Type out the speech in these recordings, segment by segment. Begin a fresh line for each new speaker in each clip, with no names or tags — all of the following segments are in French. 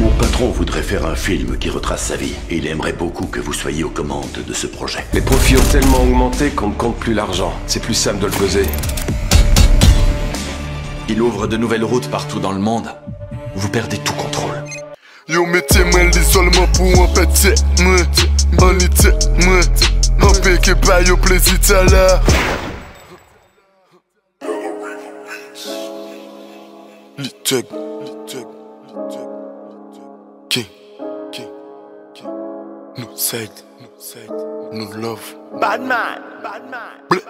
Mon patron voudrait faire un film qui retrace sa vie. Et il aimerait beaucoup que vous soyez aux commandes de ce projet.
Les profits ont tellement augmenté qu'on ne compte plus l'argent. C'est plus simple de le peser.
Il ouvre de nouvelles routes partout dans le monde. Vous perdez tout contrôle.
Yo mettez-moi l'isolement pour un petit au plaisir à l'heure No side, no side, no love
Badman, Badman,
Bleh.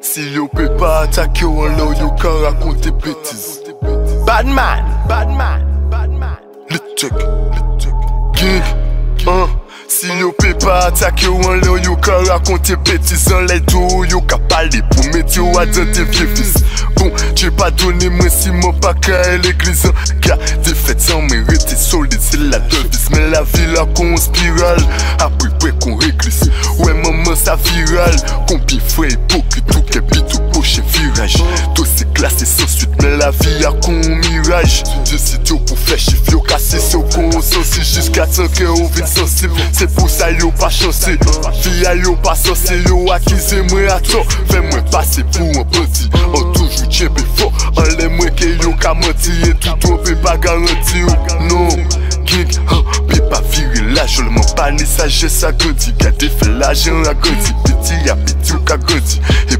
Si yo peut pas attaquer ou là yo kan raconter bêtises
Badman, Badman, Badman.
Le check, le check. King, hein. Si yo peut pas attaquer ou en là yo kan bêtises en l'air tout yo ka yo à dans Bon, tu pas donné moi si mon pas qu'à l'église. Des fêtes sans mériter solide, c'est la devise. Mais la vie la conspirale, après ouais qu'on réglisse. Ouais, maman ça viral, compi frais hypocrite, tout qu'est tout poche virage. Tout c'est classé sans suite, mais la vie a con mirage. Décide yo pour faire consensus jusqu'à 5 heures au vide sensible. C'est pour ça yo pas chancé. Fille yo pas censé, yo accusé moi à tort. Fais-moi passer pour un petit, on toujours tient plus fort. Enlève-moi que yo ka menti et tout on peut pas garantir. Non, King, peut pas virer là, je le mens pas ni sagesse à grandi. Gardez fait l'argent à grandi. Petit à petit ou
fait Et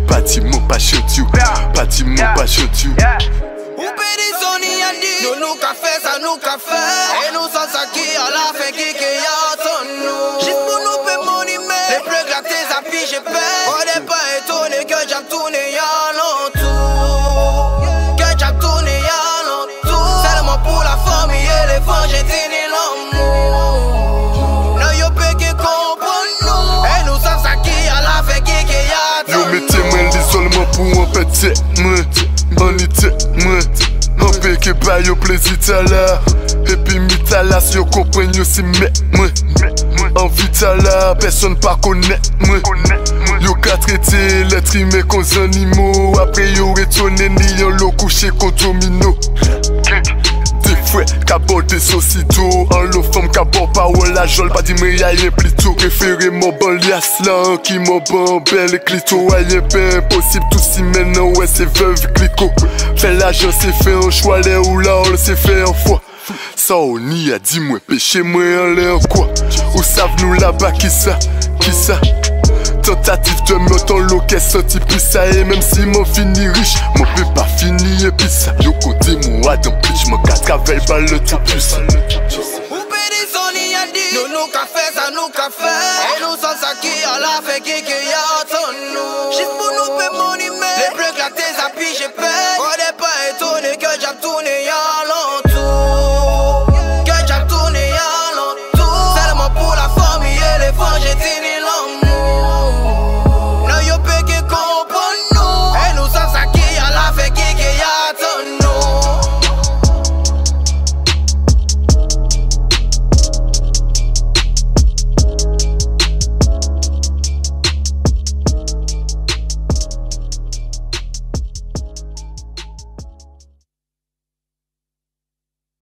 j'ai paix On n'est pas étonné que j'ai tourné y'a longtemps Que j'ai tourné y'a longtemps Seulement pour la famille et les fans j'ai tenu l'amour. Là yo peut qui comprend nous Et nous sans ça qui a la fait qui qui a
Yo
ton
mettez-moi
nous
l'isolement pour un petit moi Bonité, moi Un peu qui pas yo plaisir tout à l'heure Et puis mitalas yo comprenne yo si mais moi Tout à l'heure, personne pas connaît moi. Yo ka traité l'être humain comme animaux. Après yo retourné ni yon lo couché contre domino Des fois, ka borde sosito An lo femme ka pa ou la jol Pa di me ya yen plito Préféré mon bon lias là Qui mon bon bel clito Ayen pas impossible tout si maintenant Ouais c'est veuve clico Fait l'argent c'est fait un choix Là ou là on le s'est fait un ça on y a dit moi péché moi en l'air quoi. Ou savent nous là-bas qui ça Qui ça? Tentative de me ton loquet sorti plus ça Et même si mon fini riche Mon peut pas fini et puis ça. Yo côté moi dans pitch Mon quatre avec balle le tout plus
Upedi Sony a dit Nous nous qu'a fait ça nous qu'a fait Et nous sans ça qui a la fait qui qui a ton nous. Juste pour nous payer money mais Les plus grattés à puis j'ai